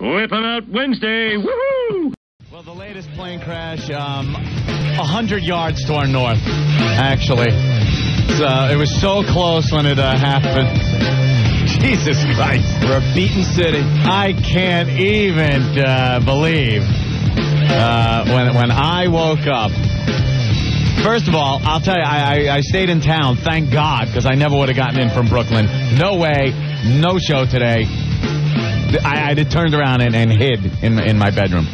Whip 'em out Wednesday. Woohoo! Well, the latest plane crash, um, 100 yards to our north, actually. So, it was so close when it uh, happened. Jesus Christ. We're a beaten city. I can't even uh, believe uh, when, when I woke up. First of all, I'll tell you, I, I, I stayed in town, thank God, because I never would have gotten in from Brooklyn. No way, no show today. I, I turned around and, and hid in, in my bedroom.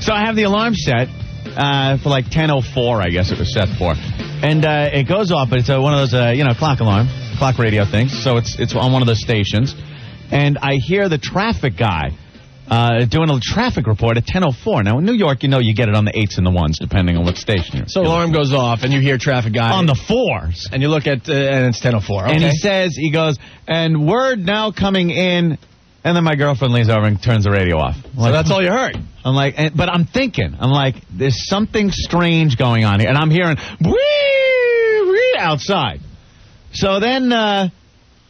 So I have the alarm set uh, for like 10.04, I guess it was set for. And uh, it goes off, but it's uh, one of those, uh, you know, clock alarm, clock radio things. So it's, it's on one of those stations. And I hear the traffic guy uh, doing a traffic report at 10.04. Now, in New York, you know you get it on the 8s and the 1s, depending on what station you're So alarm goes off, and you hear traffic guy. On the 4s. And you look at, uh, and it's 10.04. Okay. And he says, he goes, and word now coming in. And then my girlfriend leans over and turns the radio off. I'm so like, that's all you heard. I'm like, and, but I'm thinking, I'm like, there's something strange going on here, and I'm hearing wee wee outside. So then uh,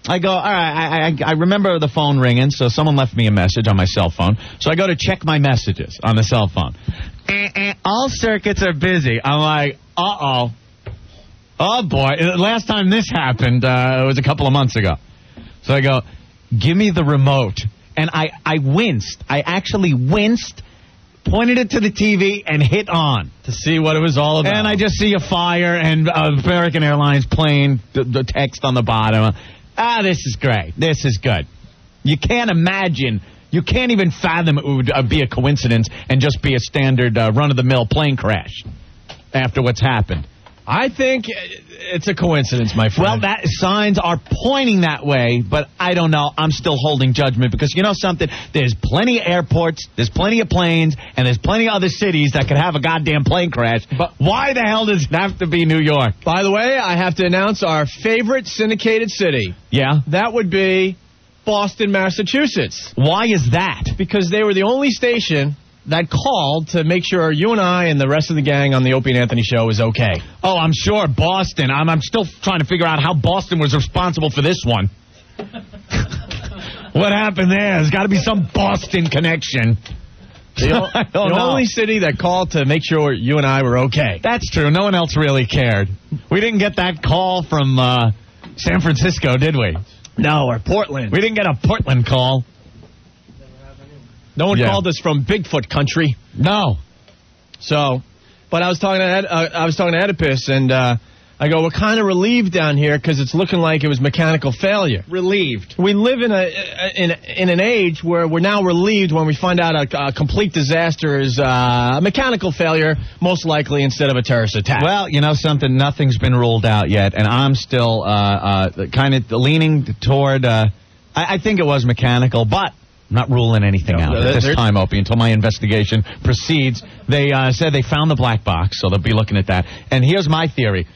I go, all right, I, I, I remember the phone ringing, so someone left me a message on my cell phone. So I go to check my messages on the cell phone. All circuits are busy. I'm like, uh oh. Oh boy, last time this happened uh, it was a couple of months ago. So I go, give me the remote. And I, I winced. I actually winced, pointed it to the TV, and hit on. To see what it was all about. And I just see a fire and uh, American Airlines plane, the, the text on the bottom. Ah, this is great. This is good. You can't imagine. You can't even fathom it would uh, be a coincidence and just be a standard uh, run of the mill plane crash after what's happened. I think it's a coincidence, my friend. Well, that signs are pointing that way, but I don't know. I'm still holding judgment because you know something? There's plenty of airports, there's plenty of planes, and there's plenty of other cities that could have a goddamn plane crash. But why the hell does it have to be New York? By the way, I have to announce our favorite syndicated city. Yeah? That would be Boston, Massachusetts. Why is that? Because they were the only station that called to make sure you and I and the rest of the gang on the Opie and Anthony show is okay. Oh, I'm sure Boston. I'm, I'm still trying to figure out how Boston was responsible for this one. what happened there? There's got to be some Boston connection. The, o- I the only city that called to make sure you and I were okay. That's true. No one else really cared. We didn't get that call from uh, San Francisco, did we? No, or Portland. We didn't get a Portland call. No one Yeah. called us from Bigfoot country. No. So, but I was talking to Ed, uh, I was talking to Oedipus, and uh, I go, we're kind of relieved down here because it's looking like it was mechanical failure. Relieved. We live in a in in an age where we're now relieved when we find out a, a complete disaster is uh, a mechanical failure, most likely instead of a terrorist attack. Well, you know something, nothing's been ruled out yet, and I'm still uh, uh, kind of leaning toward. Uh, I, I think it was mechanical, but I'm not ruling anything No, out at this time, Opie, until my investigation proceeds. They uh, said they found the black box, so they'll be looking at that. And here's my theory: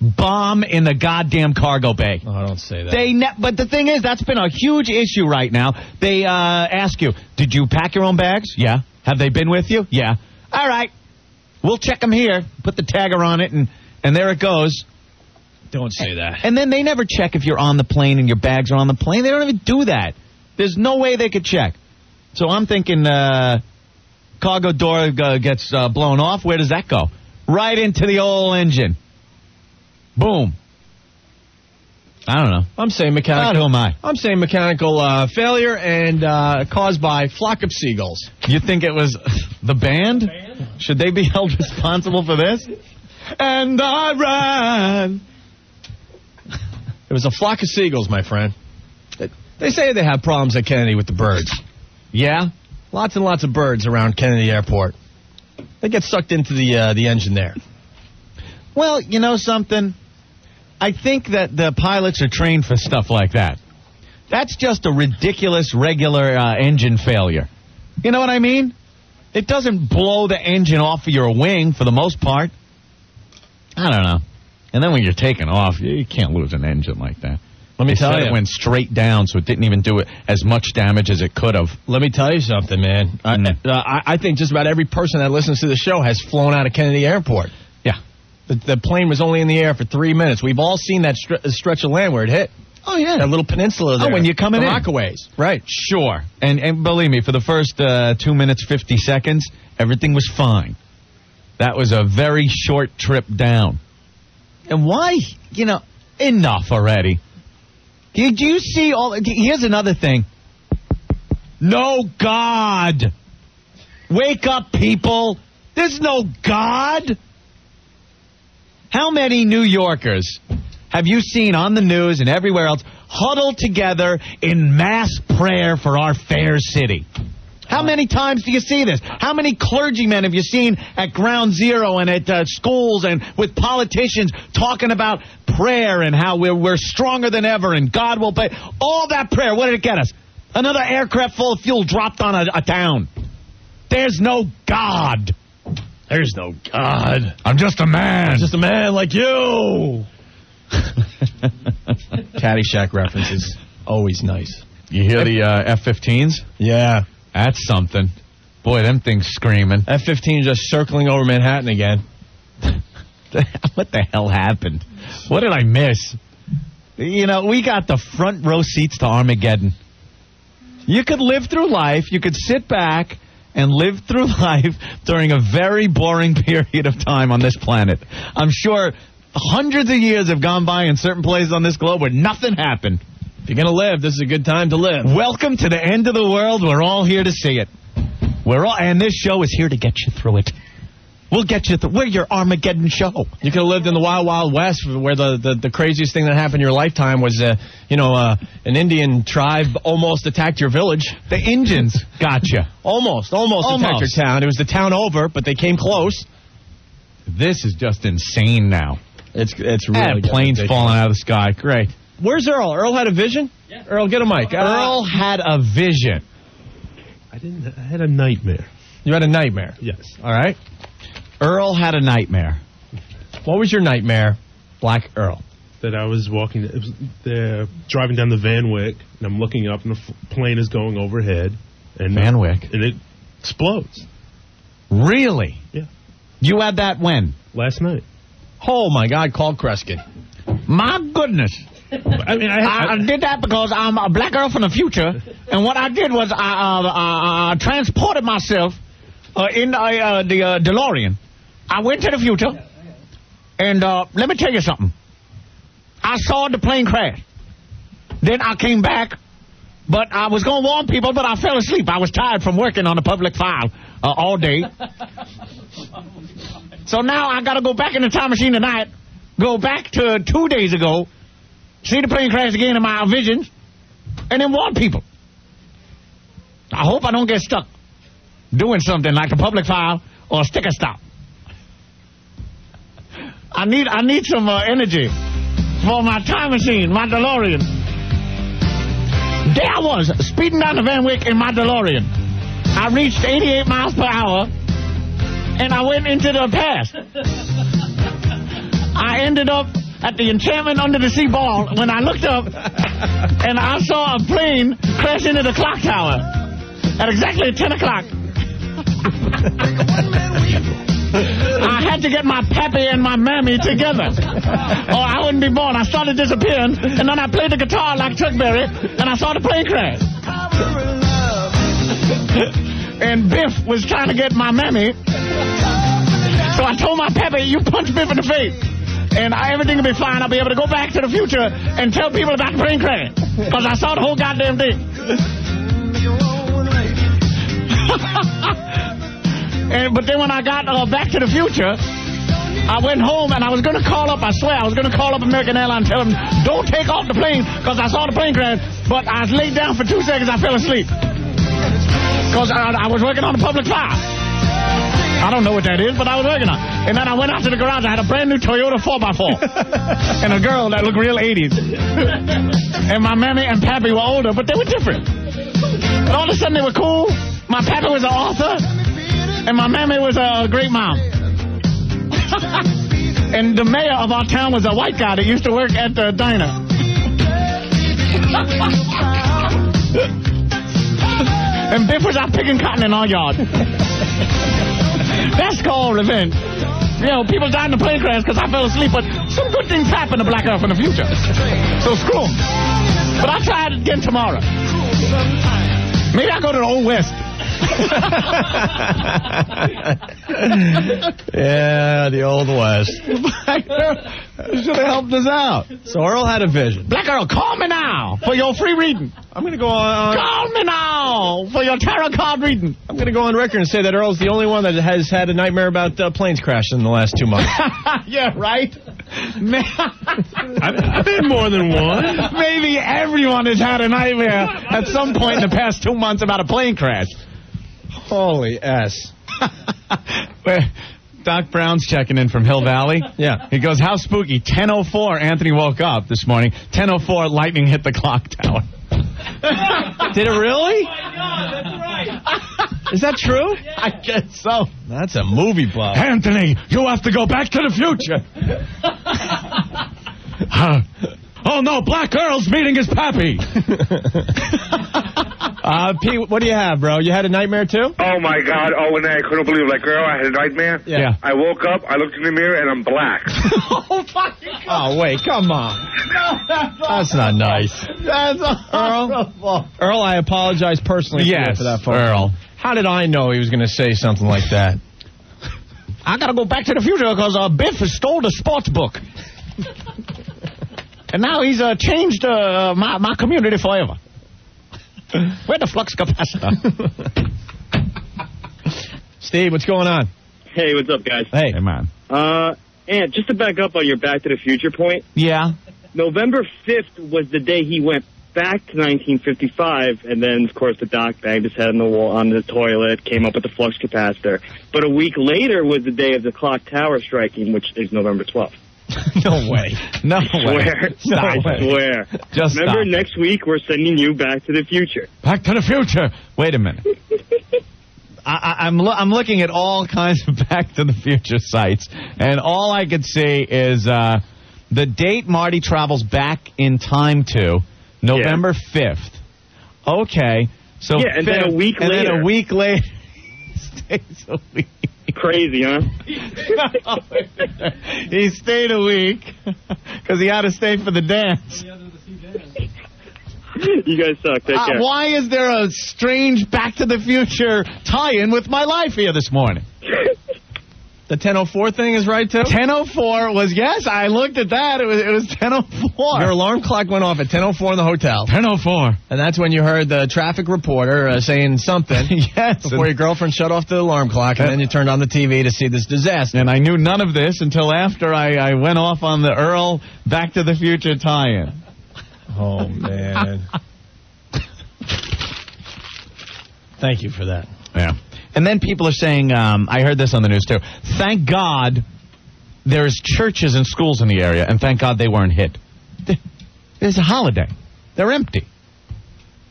bomb in the goddamn cargo bay. oh, don't say that. They ne- but the thing is, that's been a huge issue right now. They uh, ask you, did you pack your own bags? Yeah. Have they been with you? Yeah. All right. We'll check them here. Put the tagger on it, and and there it goes. don't say that. And then they never check if you're on the plane and your bags are on the plane. They don't even do that. There's no way they could check. So I'm thinking, uh, cargo door uh, gets uh, blown off. Where does that go? Right into the old engine. Boom. I don't know. I'm saying God, mechanical. who am I? I'm saying mechanical uh, failure and uh, caused by flock of seagulls. You think it was the band? Should they be held responsible for this? And I ran. It was a flock of seagulls, my friend. They say they have problems at Kennedy with the birds. Yeah? Lots and lots of birds around Kennedy Airport. They get sucked into the uh, the engine there. Well, you know something? I think that the pilots are trained for stuff like that. That's just a ridiculous regular uh, engine failure. You know what I mean? It doesn't blow the engine off of your wing for the most part. I don't know. And then when you're taking off, you you can't lose an engine like that. Let me They tell you. it went straight down, so it didn't even do it as much damage as it could have. Let me tell you something, man. I, Mm. uh, I, I think just about every person that listens to the show has flown out of Kennedy Airport. Yeah. The, the plane was only in the air for three minutes. We've all seen that stre- stretch of land where it hit. Oh yeah, that little peninsula there. Oh, when you're coming the in. Rockaways, right? Sure. And and believe me, for the first uh, two minutes fifty seconds, everything was fine. That was a very short trip down. And why? You know, enough already. Did you see all? Here's another thing. No God. Wake up, people. There's no God. How many New Yorkers have you seen on the news and everywhere else huddled together in mass prayer for our fair city? How many times do you see this? How many clergymen have you seen at Ground Zero and at uh, schools and with politicians talking about prayer and how we're, we're stronger than ever and God will pay? All that prayer, what did it get us? Another aircraft full of fuel dropped on a, a town. There's no God. There's no God. I'm just a man. Just a man like you. Caddyshack references. Always nice. You hear the uh, F-15s? Yeah. That's something. Boy, them things screaming. F-15 just circling over Manhattan again. what the hell happened? What did I miss? You know, we got the front row seats to Armageddon. You could live through life. You could sit back and live through life during a very boring period of time on this planet. I'm sure hundreds of years have gone by in certain places on this globe where nothing happened. If you're gonna live, this is a good time to live. Welcome to the end of the world. We're all here to see it. We're all, and this show is here to get you through it. We'll get you through. We're your Armageddon show. You could have lived in the Wild Wild West, where the, the, the craziest thing that happened in your lifetime was, uh, you know, uh, an Indian tribe almost attacked your village. The engines got you. Almost, almost, Almost. attacked your town. It was the town over, but they came close. This is just insane now. It's it's really planes ridiculous. falling out of the sky. Great. Where's Earl? Earl had a vision. Yeah. Earl, get a mic. Uh, Earl had a vision. I didn't. I had a nightmare. you had a nightmare. Yes. All right. Earl had a nightmare. What was your nightmare, Black Earl? That I was walking. It was, they're driving down the Van Wyck, and I'm looking up, and the plane is going overhead, and Van Wyck. and it explodes. Really? Yeah. You had that when? Last night. Oh my God! Call Kreskin. My goodness. I mean, I, I, I did that because I'm a black Earl from the future, and what I did was I uh, uh, uh, transported myself uh, in uh, uh, the DeLorean. I went to the future, and let me tell you something. I saw the plane crash. Then I came back, but I was going to warn people, but I fell asleep. I was tired from working on the public file all day. so now I got to go back in the time machine tonight, go back to two days ago, see the plane crash again in my visions, and then warn people. I hope I don't get stuck doing something like a public file or a sticker stop. I need I need some uh, energy for my time machine, my DeLorean. There I was, speeding down the Van Wyck in my DeLorean. I reached 88 miles per hour, and I went into the past. I ended up at the Enchantment Under the Sea Ball when I looked up, and I saw a plane crash into the clock tower at exactly 10 o'clock. I had to get my pappy and my mammy together, or I wouldn't be born. I started disappearing, and then I played the guitar like Chuck Berry, and I saw the plane crash. and Biff was trying to get my mammy, so I told my pappy, "You punch Biff in the face." And I, everything will be fine. I'll be able to go back to the future and tell people about the plane crash. Because I saw the whole goddamn thing. And but then when I got uh, back to the future, I went home and I was going to call up. I swear I was going to call up American Airlines and tell them don't take off the plane because I saw the plane crash. But I laid down for two seconds. I fell asleep because I, I was working on a public file. I don't know what that is, but I was working on. it. And then I went out to the garage. I had a brand new Toyota 4x4 and a girl that looked real 80s. and my mammy and pappy were older, but they were different. And all of a sudden they were cool. My pappy was an author, and my mammy was a great mom. and the mayor of our town was a white guy that used to work at the diner. and Biff was out picking cotton in our yard. That's called revenge. You know, people died in a plane crash because I fell asleep, but some good things happen to Black Earl in the future. So screw them. But I'll try it again tomorrow. Maybe I'll go to the Old West. yeah, the Old West. Should have helped us out. So Earl had a vision. Black Earl, call me now for your free reading. I'm going to go on. Call me now for your tarot card reading. I'm going to go on record and say that Earl's the only one that has had a nightmare about uh, planes crashing in the last two months. yeah, right? Man, I've, I've had more than one. Maybe everyone has had a nightmare at some point in the past two months about a plane crash. Holy S. Doc Brown's checking in from Hill Valley. Yeah. He goes, how spooky. 10.04, Anthony woke up this morning. 10.04, lightning hit the clock tower. Did it really? Oh, my God, that's right. Is that true? I guess so. That's a movie plot. Anthony, you have to go back to the future. Huh. oh no, Black Earl's meeting his pappy. Uh, Pete, what do you have, bro? You had a nightmare too? Oh my God! Oh, and I couldn't believe it. Like, girl, I had a nightmare. Yeah. I woke up, I looked in the mirror, and I'm black. Oh, fuck. Oh wait, come on. No, That's that's not nice. That's Earl, Earl, I apologize personally Yes, for that phone Earl. How did I know he was going to say something like that? I gotta go back to the future because uh, Biff has stole the sports book. and now he's uh, changed uh, my, my community forever. Where the flux capacitor? Steve, what's going on? Hey, what's up, guys? Hey. Hey, man. Uh, and just to back up on your Back to the Future point, Yeah. November 5th was the day he went back to 1955, and then, of course, the doc banged his head on the wall, on the toilet, came up with the flux capacitor. But a week later was the day of the clock tower striking, which is November 12th. no way. No way. Swear. Stop I it. swear. Just Remember, stop. next week we're sending you Back to the Future. Back to the future. Wait a minute. I, I, I'm lo- I'm looking at all kinds of Back to the Future sites, and all I could see is uh, the date Marty travels back in time to November fifth. Okay, so Yeah, and then a 5th, week and then later. a week later stays a week. Crazy, huh? he stayed a week because he had to stay for the dance. you guys suck. Take Uh, care. why is there a strange Back to the Future tie-in with my life here this morning? The 1004 thing is right, too? 10:04 was yes. I looked at that. It was it was 10:04. Your alarm clock went off at 1004 in the hotel. 10:04. And that's when you heard the traffic reporter uh, saying something yes. before your girlfriend shut off the alarm clock, and then you turned on the TV to see this disaster. and I knew none of this until after I, I went off on the Earl Back to the Future tie-in. Oh, man. Thank you for that. Yeah. And then people are saying, um, I heard this on the news too. Thank God there's churches and schools in the area, and thank God they weren't hit. There's a holiday. They're empty.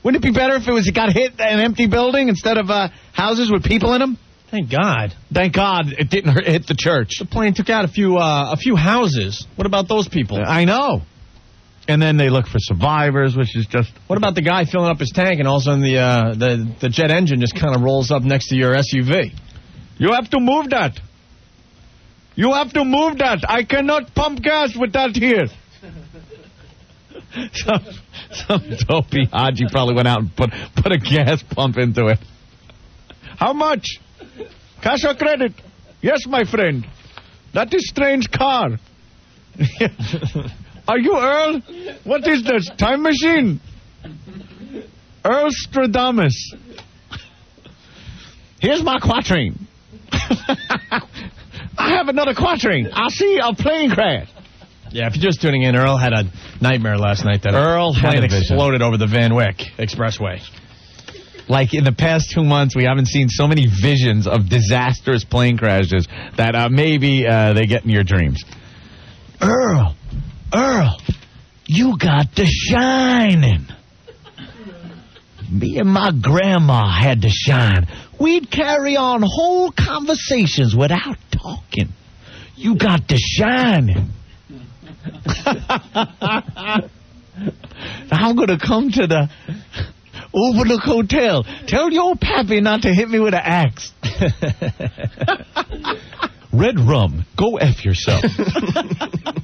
Wouldn't it be better if it was it got hit an empty building instead of uh, houses with people in them? Thank God. Thank God it didn't hit the church. The plane took out a few uh, a few houses. What about those people? I know. And then they look for survivors, which is just What about the guy filling up his tank and all of a sudden the uh, the the jet engine just kind of rolls up next to your SUV? You have to move that. You have to move that. I cannot pump gas with that here. some, some dopey Haji probably went out and put, put a gas pump into it. How much? Cash or credit? Yes, my friend. That is strange car. Are you Earl? What is this? Time machine? Earl Stradamus. Here's my quatrain. I have another quatrain. I see a plane crash. Yeah, if you're just tuning in, Earl had a nightmare last night that Earl plane exploded over the Van Wyck Expressway. Like in the past two months, we haven't seen so many visions of disastrous plane crashes that uh, maybe uh, they get in your dreams. Earl, Earl, you got the shining. Me and my grandma had to shine. We'd carry on whole conversations without talking. You got the shining. I'm gonna come to the Overlook Hotel. Tell your pappy not to hit me with an axe. Red rum. Go F yourself.